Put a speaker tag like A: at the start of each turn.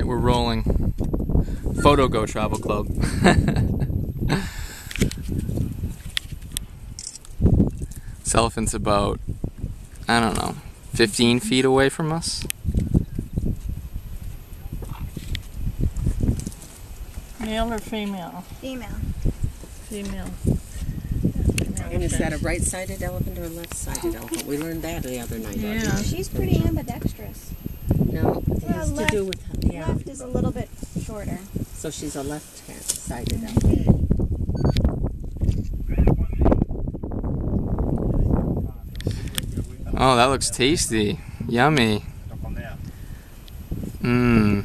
A: right, we're rolling. Photo Go Travel Club. this elephant's about, I don't know, 15 feet away from us.
B: Male or female?
C: Female.
B: Female.
D: And is that a right-sided elephant or a left-sided elephant? We learned that the other night.
B: Yeah.
C: She's pretty ambidextrous.
D: No, it
C: Well,
D: has to do with, yeah,
C: Left is a little bit shorter.
D: so she's a left-sided elephant.
A: Oh, that looks tasty. Yummy. Mmm.